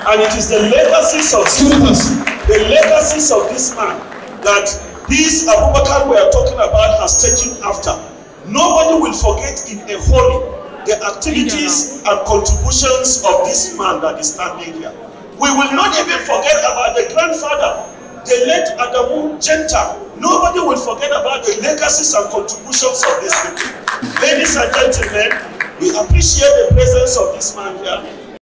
And it is the legacies of students, the legacies of this man that this Abubakar we are talking about has taken after. Nobody will forget in a hurry the activities and contributions of this man that is standing here. We will not even forget about the grandfather, the late Adamu Genta. Nobody will forget about the legacies and contributions of this people. Ladies and gentlemen, we appreciate the presence of this man here.